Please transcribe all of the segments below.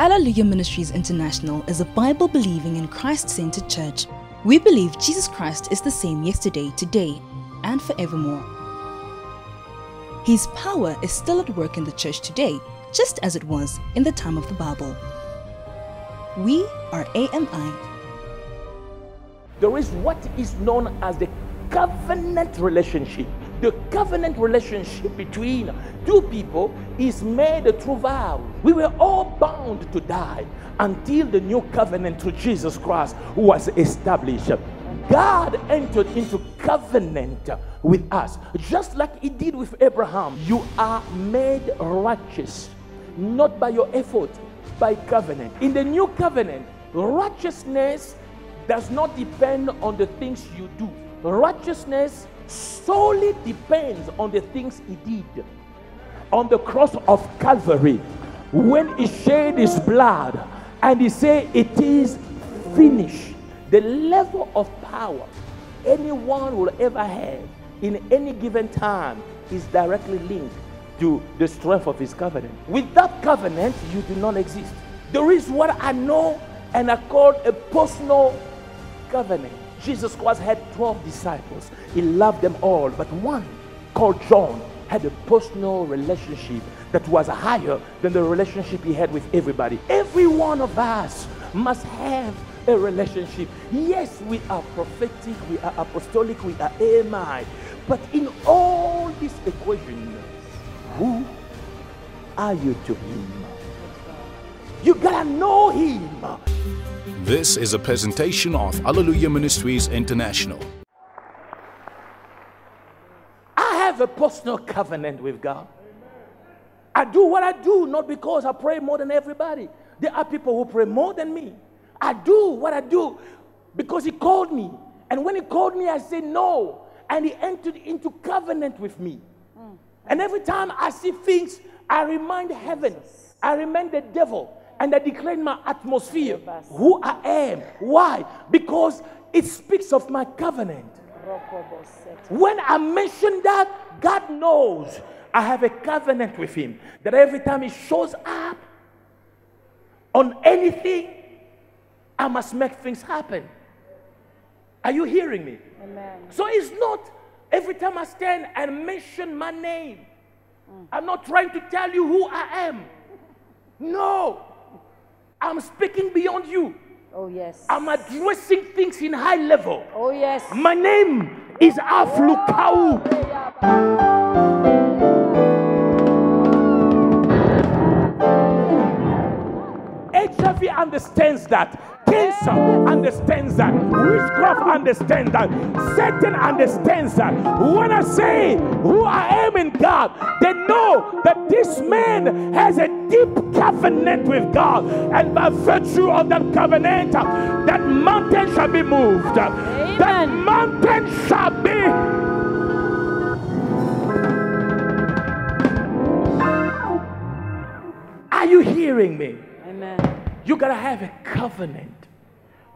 Alleluia Ministries International is a Bible believing and Christ centered church. We believe Jesus Christ is the same yesterday, today, and forevermore. His power is still at work in the church today, just as it was in the time of the Bible. We are AMI. There is what is known as the covenant relationship. The covenant relationship between two people is made through vows. We were all bound to die until the new covenant through Jesus Christ was established. God entered into covenant with us, just like He did with Abraham. You are made righteous, not by your effort, by covenant. In the new covenant, righteousness does not depend on the things you do. Righteousness solely depends on the things he did. On the cross of Calvary, when he shed his blood and he said, It is finished, the level of power anyone will ever have in any given time is directly linked to the strength of his covenant. Without covenant, you do not exist. There is what I know and I call a personal covenant. Jesus Christ had 12 disciples. He loved them all, but one called John had a personal relationship that was higher than the relationship he had with everybody. Every one of us must have a relationship. Yes, we are prophetic, we are apostolic, we are AMI, but in all this equation, who are you to him? You gotta know him. This is a presentation of Alleluia Ministries International. I have a personal covenant with God. I do what I do not because I pray more than everybody. There are people who pray more than me. I do what I do because He called me. And when He called me, I said no. And He entered into covenant with me. Mm. And every time I see things, I remind heaven, I remind the devil, and I declare in my atmosphere who I am. Why? Because it speaks of my covenant. When I mention that, God knows I have a covenant with Him. That every time He shows up on anything, I must make things happen. Are you hearing me? Amen. So it's not every time I stand and mention my name. Mm. I'm not trying to tell you who I am. No. I'm speaking beyond you. Oh, yes. I'm addressing things in high level. Oh, yes. My name is Alph Lukau. HIV understands that. Cancer understands that. Witchcraft understands that. Satan understands that. When I say who I am in God, they know that this man has a deep covenant with God. And by virtue of that covenant, that mountain shall be moved. That mountain shall be Are you hearing me? Amen. You gotta have a covenant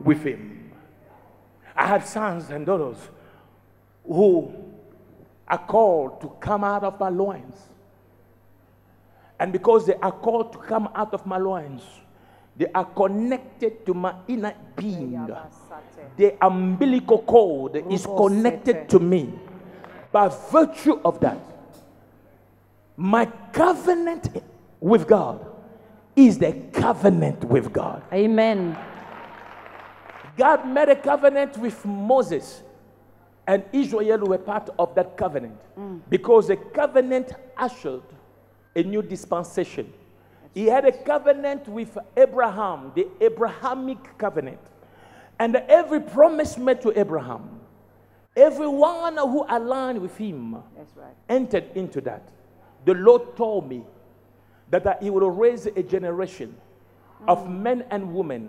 with Him. I have sons and daughters who are called to come out of my loins. And because they are called to come out of my loins, they are connected to my inner being. The umbilical cord is connected to me. By virtue of that, my covenant with God is the covenant with God. Amen. God made a covenant with Moses, and Israel were part of that covenant mm. because the covenant ushered a new dispensation. He had a covenant with Abraham, the Abrahamic covenant. And every promise made to Abraham, everyone who aligned with him That's right. entered into that. The Lord told me that He will raise a generation of mm. men and women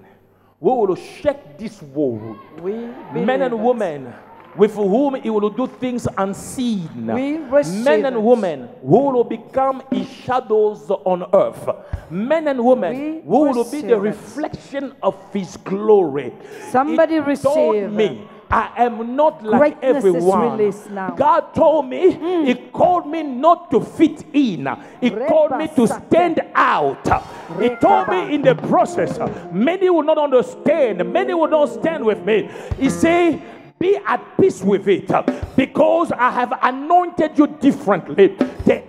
who will shake this world. We Men and women with whom He will do things unseen. We Men and women who will become His shadows on earth. Men and women We who will be the reflection of His glory. Somebody receive me. I am not like Greatness everyone. God told me, He called me not to fit in. He called me to stand out. He told me in the process, many will not understand, many will not stand with me. He said, be at peace with it because I have anointed you differently. The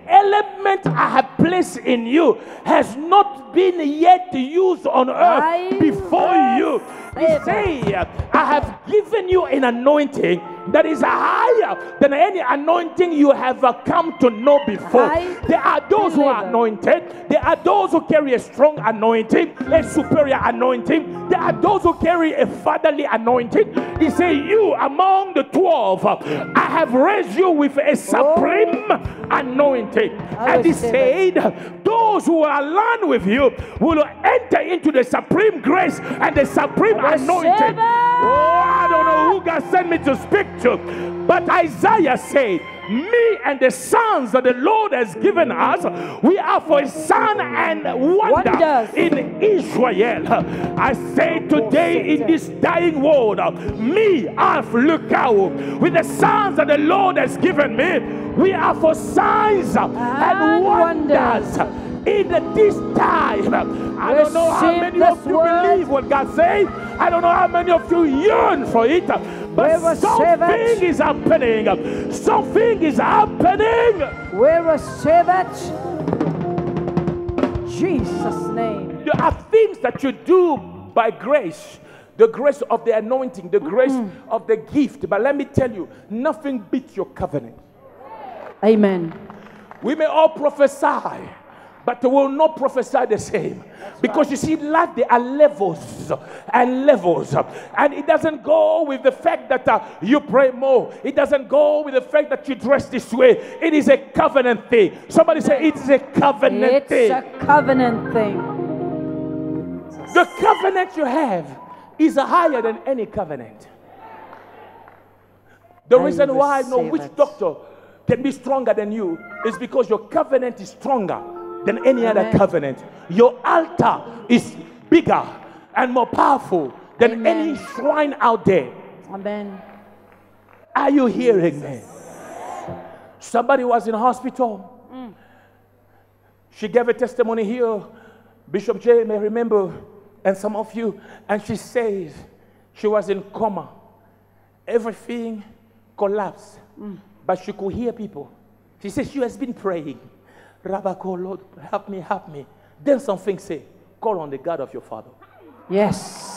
element I have placed in you has not been yet used on earth before you. He say, I have given you an anointing that is higher than any anointing you have uh, come to know before. There are those who are anointed. There are those who carry a strong anointing, a superior anointing. There are those who carry a fatherly anointing. He say, You among the twelve, uh, I have raised you with a supreme anointing. And he said, Those who are aligned with you will enter into the supreme grace and the supreme anointing. Oh, I don't know who God sent me to speak to, but Isaiah said, Me and the sons that the Lord has given us, we are for a son and wonder Wonders. in Israel. I say today in this dying world, me, Alph Lukau, with the sons that the Lord has given me, we are for signs and, And wonders. wonders. In this time, I don't know how many of you word. believe what God says. I don't know how many of you yearn for it, but We something is happening. Something is happening. We receive it. Jesus' name. There are things that you do by grace. The grace of the anointing, the grace of the gift. But let me tell you, nothing beats your covenant. Amen. We may all prophesy, but we will not prophesy the same. because you see, life, there are levels and levels. And it doesn't go with the fact that uh, you pray more, it doesn't go with the fact that you dress this way. It is a covenant thing. Somebody say, It is a covenant It's thing. It's a covenant thing. The covenant you have is higher than any covenant. The I reason why I know which it. doctor can be stronger than you is because your covenant is stronger than any other covenant. Your altar is bigger and more powerful than Amen. any shrine out there. Amen. Are you hearing me? Somebody was in hospital. She gave a testimony here. Bishop J may remember, and some of you. And she says she was in coma. Everything collapsed, mm. But she could hear people. She says she has been praying. Rabako, Lord, help me, help me. Then something say, call on the God of your father. Yes.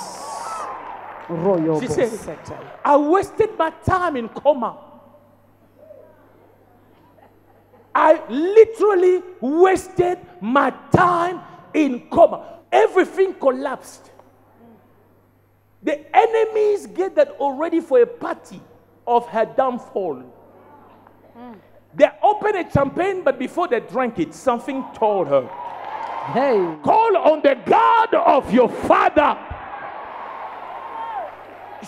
Royo She said, I wasted my time in coma. I literally wasted my time in coma. Everything collapsed. The enemies gathered already for a party of her downfall. They opened a champagne, but before they drank it, something told her, Hey. Call on the God of your father.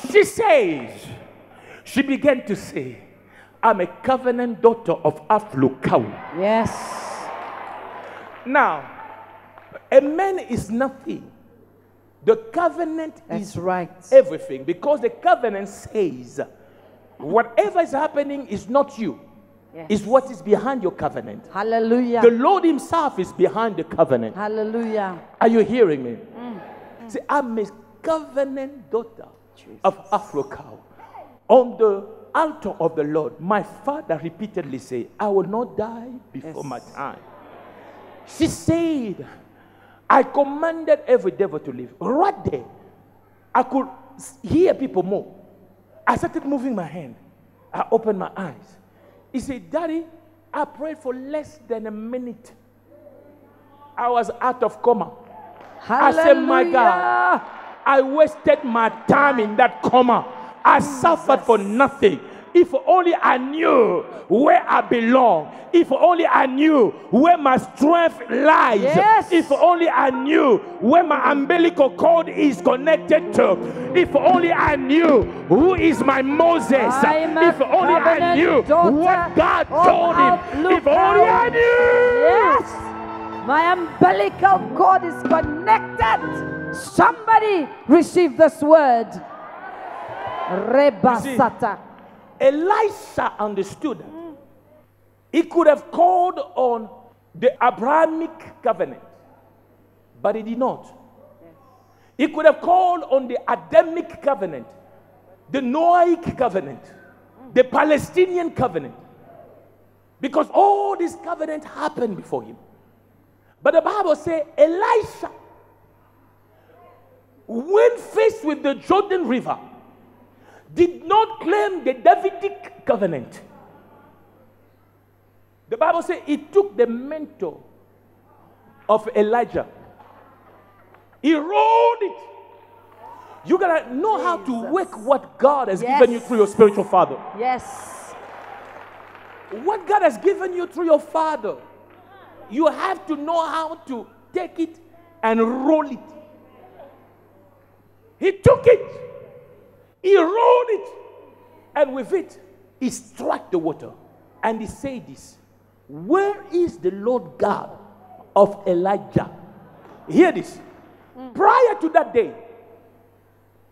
She says, she began to say, I'm a covenant daughter of Alph Lukau. Yes. Now, a man is nothing. The covenant That's is right. everything because the covenant says whatever is happening is not you, Yes. is what is behind your covenant. Hallelujah. The Lord Himself is behind the covenant. Hallelujah. Are you hearing me? Mm. See, I'm a covenant daughter of Alph Lukau. On the altar of the Lord, my father repeatedly said, I will not die before Yes. my time. She said, I commanded every devil to leave. Right there, I could hear people move. I started moving my hand. I opened my eyes. He said, Daddy, I prayed for less than a minute. I was out of coma. I said, My God, I wasted my time in that coma. I suffered for nothing. If only I knew where I belong. If only I knew where my strength lies. Yes. If only I knew where my umbilical cord is connected to. If only I knew who is my Moses. If only I knew what God told him. If only I knew. Yes. My umbilical cord is connected. Somebody receive this word. Rebasata. Elisha understood. He could have called on the Abrahamic covenant, but he did not. He could have called on the Adamic covenant, the Noahic covenant, the Palestinian covenant, because all these covenants happened before him. But the Bible says Elisha, when faced with the Jordan River, did not claim the Davidic covenant. The Bible says he took the mantle of Elijah. He rolled it. You gotta know how to work what God has Yes. given you through your spiritual father. Yes. What God has given you through your father, you have to know how to take it and roll it. He took it, he rolled it, and with it, he struck the water. And he said this Where is the Lord God of Elijah? Hear this. Mm. Prior to that day,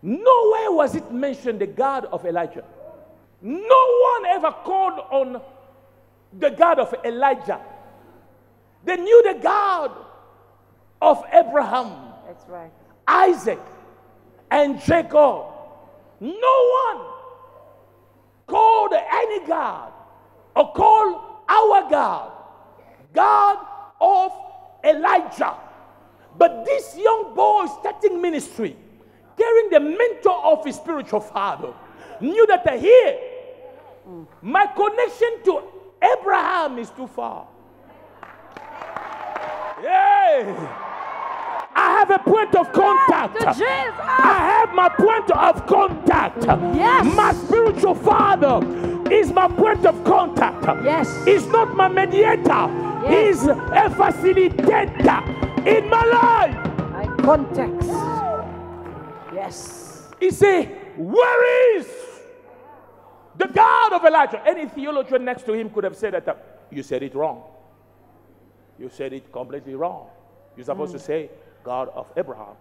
nowhere was it mentioned the God of Elijah. No one ever called on the God of Elijah. They knew the God of Abraham, That's right. Isaac, and Jacob. No one called any God or called our God God of Elijah. But this young boy starting ministry, carrying the mentor of his spiritual father, knew that here, my connection to Abraham is too far. Yeah. Have a point of contact. Jesus. I have my point of contact. Yes. My spiritual father is my point of contact. Yes. He's not my mediator. Yes. He's a facilitator in my life. My context. Yes. He say, Where is the God of Elijah? Any theologian next to him could have said that. uh, You said it wrong. You said it completely wrong. You're supposed to say, God of Abraham.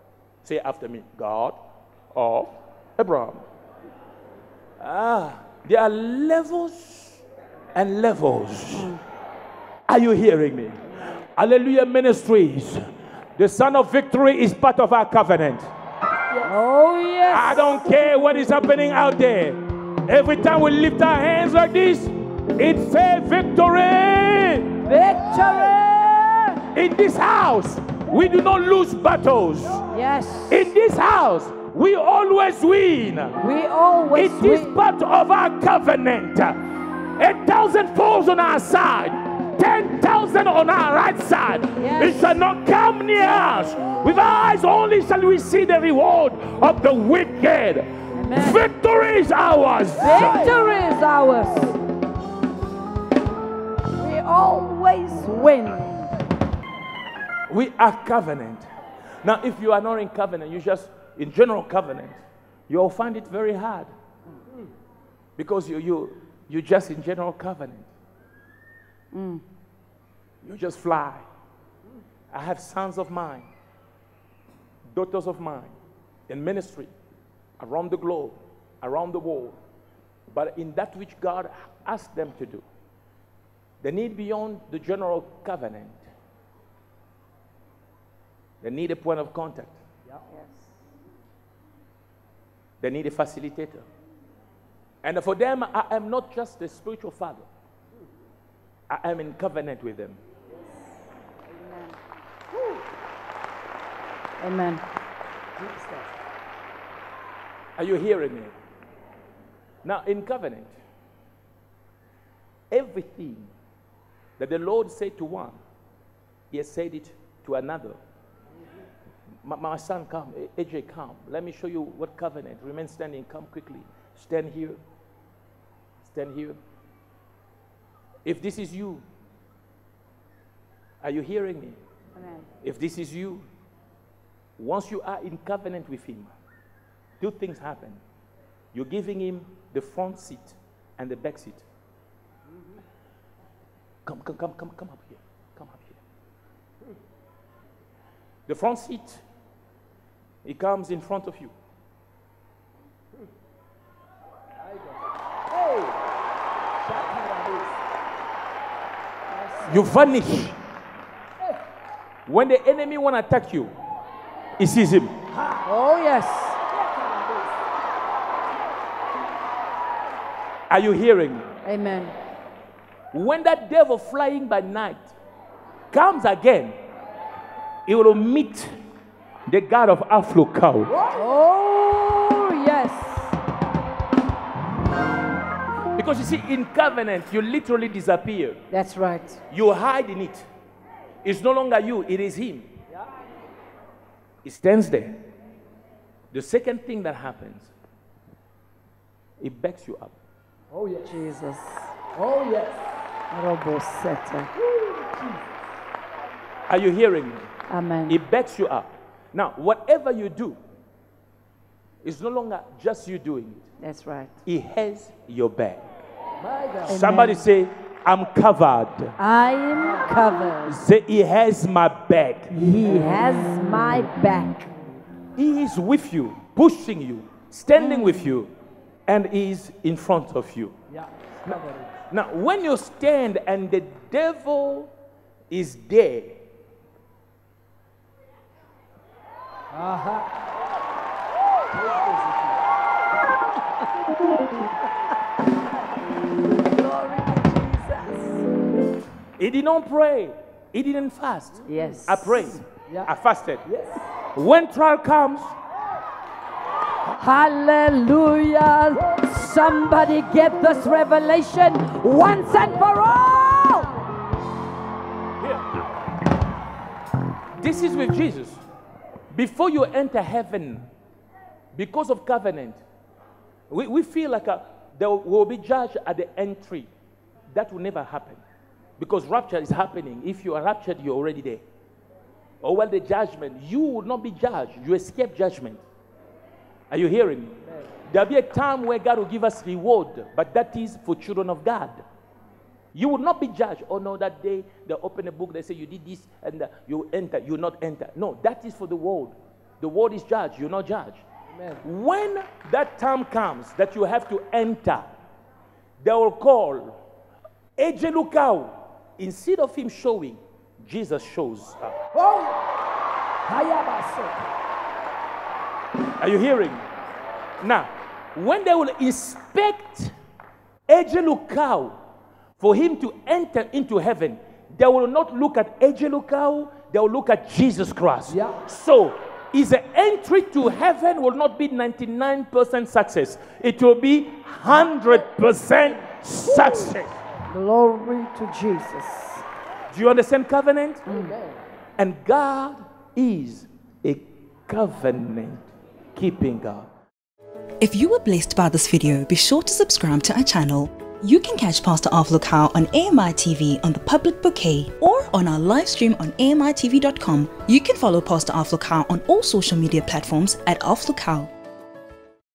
Say after me, God of Abraham. Ah, there are levels and levels. Are you hearing me? Alleluia Ministries. The Son of Victory is part of our covenant. Oh, yes. I don't care what is happening out there. Every time we lift our hands like this, it says victory. Victory. In this house, we do not lose battles. Yes. In this house, we always win. We always win. It is win. part of our covenant. A thousand falls on our side, ten thousand on our right side. Yes. It shall not come near us. With our eyes only shall we see the reward of the wicked. Amen. Victory is ours. Victory is ours. We always win. We are covenant. Now, if you are not in covenant, you just in general covenant, you'll find it very hard because you you you just in general covenant. You just fly. I have sons of mine, daughters of mine, in ministry, around the globe, around the world, but in that which God asked them to do. They need beyond the general covenant. They need a point of contact. Yes. They need a facilitator. And for them, I am not just a spiritual father. I am in covenant with them. Amen. Are you hearing me? Now, in covenant, everything that the Lord said to one, He has said it to another. My, my son, come. AJ, come. Let me show you what covenant. Remain standing. Come quickly. Stand here. Stand here. If this is you, are you hearing me? Amen. If this is you, once you are in covenant with Him, two things happen. You're giving Him the front seat and the back seat. Come, come, come, come, come up here. Come up here. The front seat, he comes in front of you. You vanish. When the enemy want to attack you, he sees him. Oh, yes. Are you hearing? Amen. When that devil flying by night comes again, he will meet the God of Alph Lukau. Oh, yes. Because you see, in covenant, you literally disappear. That's right. You hide in it. It's no longer you, it is him. He stands there. The second thing that happens, he backs you up. Oh, yes. Jesus. Oh, yes. Are you hearing me? Amen. He backs you up. Now, whatever you do, it's no longer just you doing it. That's right. He has your back. Somebody say, I'm covered. I am covered. Say, He has my back. He has my back. He is with you, pushing you, standing with you, and He is in front of you. Yeah. Now, when you stand and the devil is there, Glory to Jesus. he did not pray, he didn't fast. Yes. I prayed, Yeah. I fasted. When trial comes, Hallelujah. Somebody get this revelation once and for all. This is with Jesus. Before you enter heaven, because of covenant, we, we feel like a, there will be judged at the entry. That will never happen. Because rapture is happening. If you are raptured, you're already there. Or when the judgment, you will not be judged. You escape judgment. Are you hearing me? There'll be a time where God will give us reward, but that is for children of God. You will not be judged. Oh no, that day they open a book, they say you did this, and uh, you enter, you not enter. No, that is for the world. The world is judged, you're not judged. When that time comes that you have to enter, they will call AJ Lukau. Instead of him showing, Jesus shows up. Are you hearing? Now, when they will inspect AJ Lukau for him to enter into heaven, they will not look at AJ Lukau, they will look at Jesus Christ. Yeah. So, his entry to heaven will not be 99% success, it will be 100% success. Glory to Jesus. Do you understand covenant? And God is a covenant keeping God. If you were blessed by this video, be sure to subscribe to our channel. You can catch Pastor Alph Lukau on AMI TV on the public bouquet or on our live stream on AMITV.com. You can follow Pastor Alph Lukau on all social media platforms at Alph Lukau.